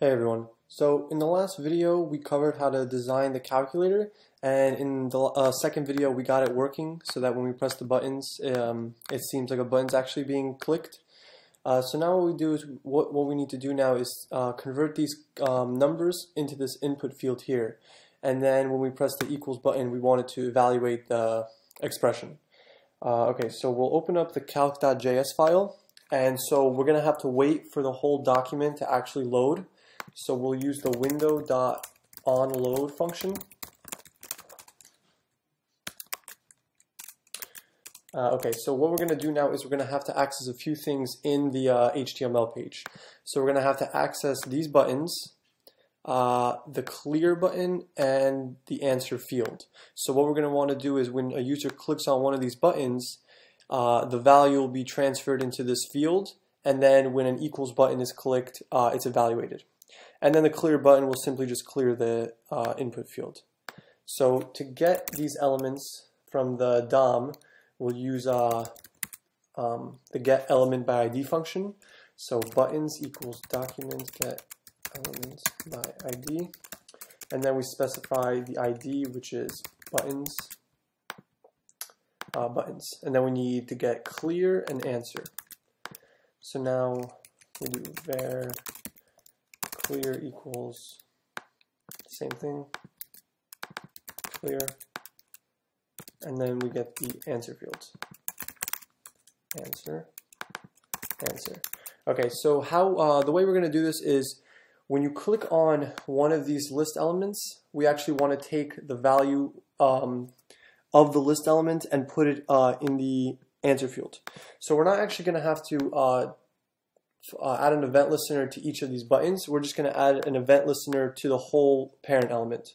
Hey everyone. So in the last video we covered how to design the calculator and in the uh, second video we got it working so that when we press the buttons um, it seems like a button's actually being clicked. Uh, so now what we do is what, what we need to do now is uh, convert these um, numbers into this input field here and then when we press the equals button we wanted to evaluate the expression. Uh, okay so we'll open up the calc.js file and so we're going to have to wait for the whole document to actually load. So we'll use the window.onLoad function. Uh, okay, so what we're going to do now is we're going to have to access a few things in the uh, HTML page. So we're going to have to access these buttons, uh, the clear button, and the answer field. So what we're going to want to do is when a user clicks on one of these buttons, uh, the value will be transferred into this field, and then when an equals button is clicked, uh, it's evaluated. And then the clear button will simply just clear the uh, input field. So to get these elements from the DOM, we'll use uh, um, the get element by ID function. So buttons equals document get elements by ID. And then we specify the ID, which is buttons uh, buttons. And then we need to get clear and answer. So now we do var clear equals same thing, clear, and then we get the answer fields. Answer, answer. Okay, so how uh, the way we're going to do this is when you click on one of these list elements, we actually want to take the value um, of the list element and put it uh, in the answer field. So we're not actually going to have to uh, uh, add an event listener to each of these buttons. We're just going to add an event listener to the whole parent element.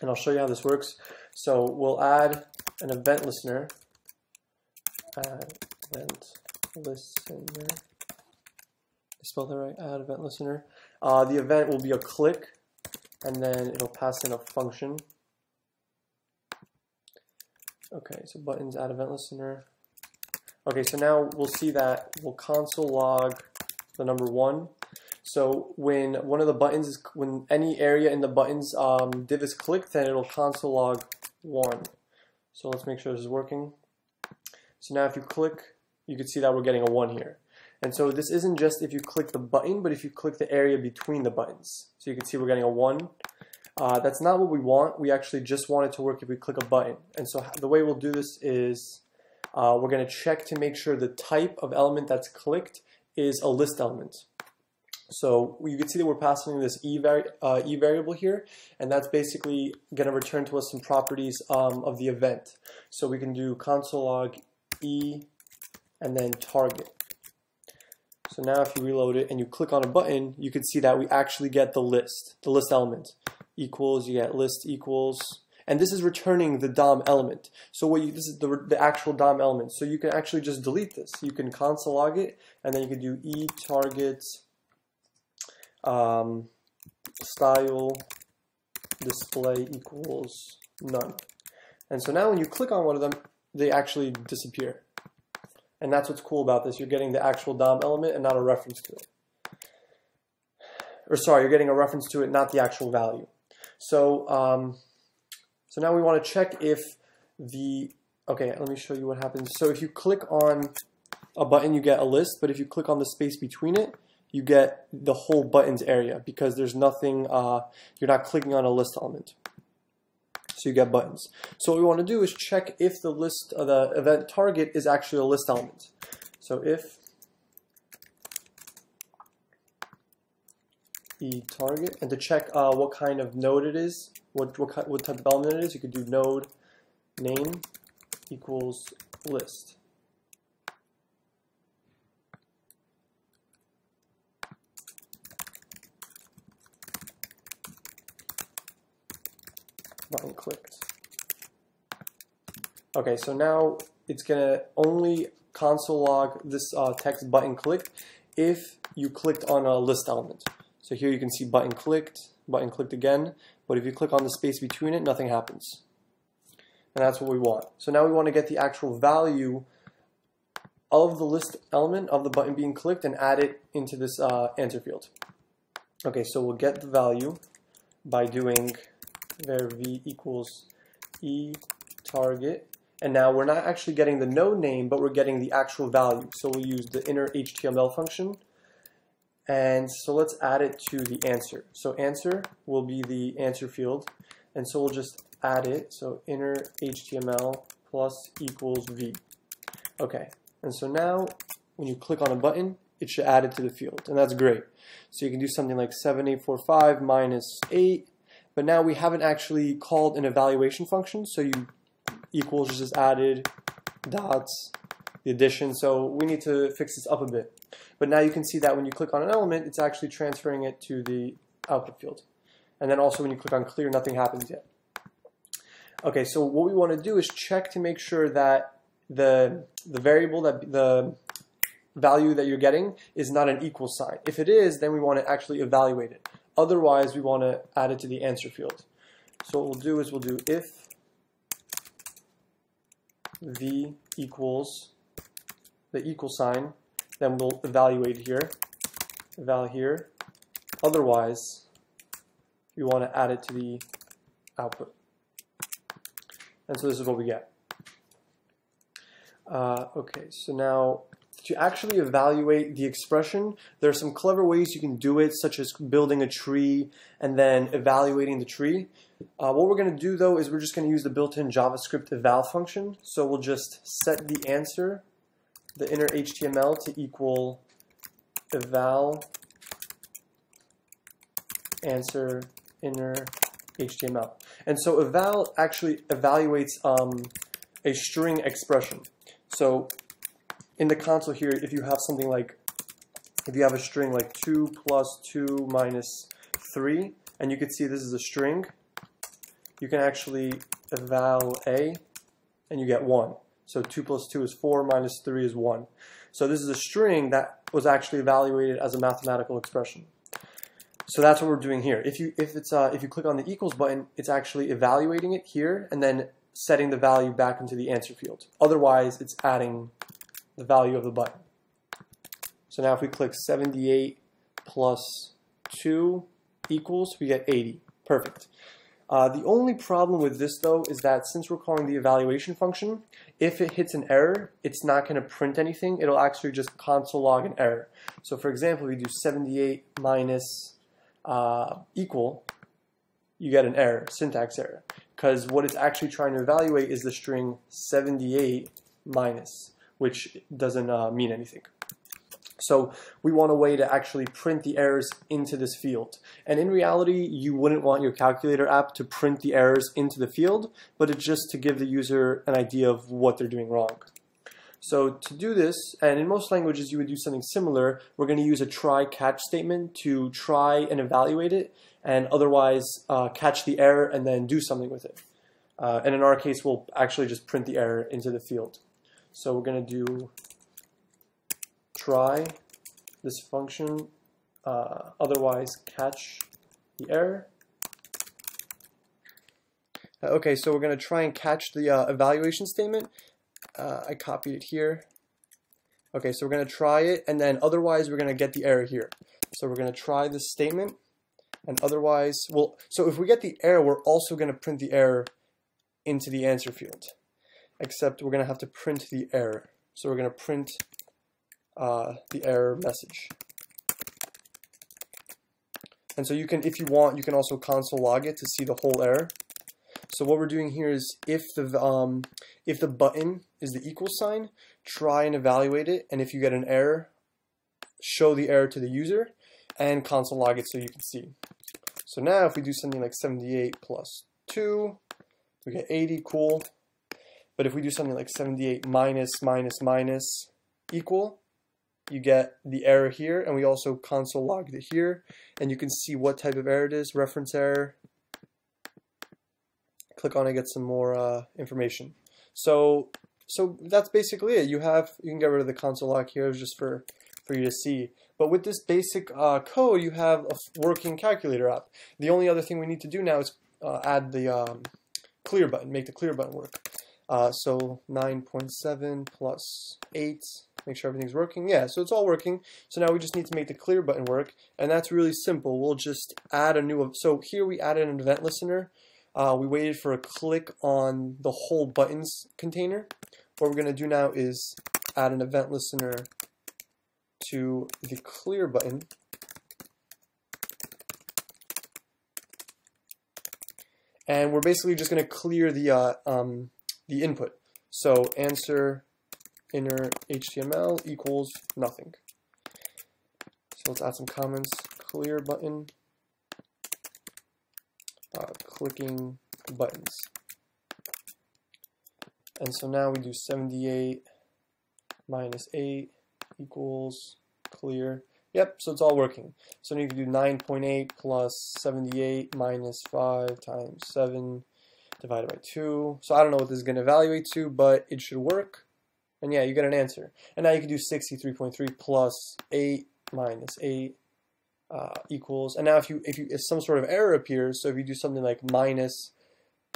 And I'll show you how this works. So we'll add an event listener. Add event listener. I spelled that right. Add event listener. Uh, the event will be a click, and then it'll pass in a function. Okay, so buttons add event listener. Okay, so now we'll see that we'll console log the number one. So when one of the buttons is, when any area in the buttons um, div is clicked, then it'll console log one. So let's make sure this is working. So now if you click, you can see that we're getting a one here. And so this isn't just if you click the button, but if you click the area between the buttons. So you can see we're getting a one. Uh, that's not what we want. We actually just want it to work if we click a button. And so the way we'll do this is uh, we're going to check to make sure the type of element that's clicked is a list element. So you can see that we're passing this e, vari uh, e variable here, and that's basically going to return to us some properties um, of the event. So we can do console log e and then target. So now if you reload it and you click on a button, you can see that we actually get the list, the list element equals, you get list equals, and this is returning the DOM element. So what you, this is the, the actual DOM element. So you can actually just delete this. You can console log it, and then you can do e target um, style display equals none. And so now when you click on one of them, they actually disappear. And that's what's cool about this. You're getting the actual DOM element and not a reference to it. Or sorry, you're getting a reference to it, not the actual value. So, um, so now we want to check if the, okay, let me show you what happens. So if you click on a button, you get a list, but if you click on the space between it, you get the whole buttons area because there's nothing, uh, you're not clicking on a list element. So you get buttons. So what we want to do is check if the list, uh, the event target is actually a list element. So if the target and to check uh, what kind of node it is, what, what, what type of element it is, you could do node name equals list. Button clicked. Okay, so now it's going to only console log this uh, text button clicked if you clicked on a list element. So here you can see button clicked, button clicked again, but if you click on the space between it, nothing happens. And that's what we want. So now we want to get the actual value of the list element of the button being clicked and add it into this uh, answer field. Okay, so we'll get the value by doing var v equals e target. And now we're not actually getting the node name, but we're getting the actual value. So we'll use the inner HTML function. And so let's add it to the answer. So answer will be the answer field. And so we'll just add it. So inner HTML plus equals v. Okay, and so now when you click on a button, it should add it to the field, and that's great. So you can do something like 7845 minus 8, but now we haven't actually called an evaluation function, so you equals just added dots, the addition, so we need to fix this up a bit. But now you can see that when you click on an element, it's actually transferring it to the output field. And then also when you click on clear, nothing happens yet. Okay, so what we want to do is check to make sure that the, the variable, that the value that you're getting is not an equal sign. If it is, then we want to actually evaluate it. Otherwise, we want to add it to the answer field. So what we'll do is we'll do if v equals the equal sign, then we'll evaluate here, eval here. Otherwise, we want to add it to the output. And so this is what we get. Uh, okay, so now to actually evaluate the expression, there are some clever ways you can do it, such as building a tree and then evaluating the tree. Uh, what we're going to do though is we're just going to use the built-in JavaScript eval function. So we'll just set the answer, the inner HTML to equal eval answer inner HTML. And so eval actually evaluates um, a string expression. So in the console here, if you have something like, if you have a string like 2 plus 2 minus 3, and you can see this is a string, you can actually eval a, and you get 1. So 2 plus 2 is 4, minus 3 is 1. So this is a string that was actually evaluated as a mathematical expression. So that's what we're doing here. If you if it's uh, if you click on the equals button, it's actually evaluating it here and then setting the value back into the answer field. Otherwise, it's adding the value of the button. So now if we click 78 plus 2 equals, we get 80. Perfect. Uh, the only problem with this though is that since we're calling the evaluation function, if it hits an error, it's not going to print anything. It'll actually just console log an error. So for example, if we do 78 minus uh, equal, you get an error, syntax error. Because what it's actually trying to evaluate is the string 78 minus which doesn't uh, mean anything. So we want a way to actually print the errors into this field. And in reality, you wouldn't want your calculator app to print the errors into the field, but it's just to give the user an idea of what they're doing wrong. So to do this, and in most languages you would do something similar, we're going to use a try-catch statement to try and evaluate it, and otherwise uh, catch the error and then do something with it. Uh, and in our case, we'll actually just print the error into the field. So we're going to do try this function, uh, otherwise catch the error. Uh, okay, so we're going to try and catch the uh, evaluation statement. Uh, I copied it here. Okay, so we're going to try it, and then otherwise we're going to get the error here. So we're going to try this statement, and otherwise, well, so if we get the error, we're also going to print the error into the answer field except we're going to have to print the error. So we're going to print uh, the error message. And so you can, if you want, you can also console log it to see the whole error. So what we're doing here is if the um, if the button is the equal sign, try and evaluate it, and if you get an error, show the error to the user, and console log it so you can see. So now if we do something like 78 plus 2, we get 80, cool. But if we do something like 78 minus minus minus equal, you get the error here, and we also console logged it here, and you can see what type of error it is, reference error. Click on it, get some more uh, information. So, so that's basically it. You have you can get rid of the console log here just for for you to see. But with this basic uh, code, you have a working calculator app. The only other thing we need to do now is uh, add the um, clear button, make the clear button work. Uh, so 9.7 plus 8 make sure everything's working. Yeah, so it's all working. So now we just need to make the clear button work, and that's really simple. We'll just add a new, so here we added an event listener. Uh, we waited for a click on the whole buttons container. What we're going to do now is add an event listener to the clear button. And we're basically just going to clear the, uh, um, the input. So answer inner HTML equals nothing. So let's add some comments. Clear button. Uh, clicking buttons. And so now we do 78 minus 8 equals clear. Yep, so it's all working. So now you can do 9.8 plus 78 minus 5 times 7 divided by 2. So I don't know what this is going to evaluate to, but it should work. And yeah, you get an answer. And now you can do 63.3 plus 8 minus 8 uh, equals. And now if you if you if some sort of error appears, so if you do something like minus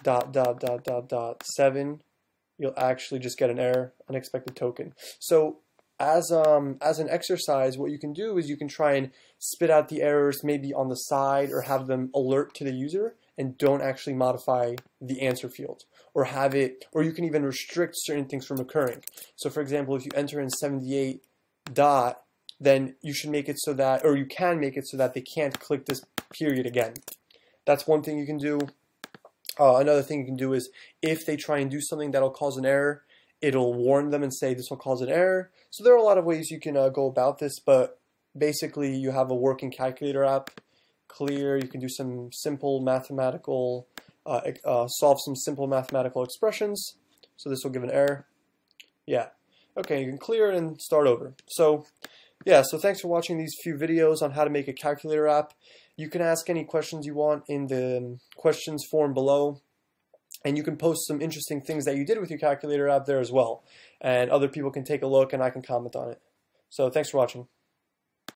dot dot dot dot dot 7, you'll actually just get an error, unexpected token. So as um as an exercise, what you can do is you can try and spit out the errors maybe on the side or have them alert to the user and don't actually modify the answer field or have it or you can even restrict certain things from occurring. So for example, if you enter in 78 dot, then you should make it so that or you can make it so that they can't click this period again. That's one thing you can do. Uh, another thing you can do is if they try and do something that'll cause an error, it'll warn them and say this will cause an error. So there are a lot of ways you can uh, go about this, but basically you have a working calculator app, clear, you can do some simple mathematical, uh, uh, solve some simple mathematical expressions. So this will give an error. Yeah. Okay, you can clear and start over. So yeah, so thanks for watching these few videos on how to make a calculator app. You can ask any questions you want in the um, questions form below and you can post some interesting things that you did with your calculator app there as well. And other people can take a look and I can comment on it. So thanks for watching.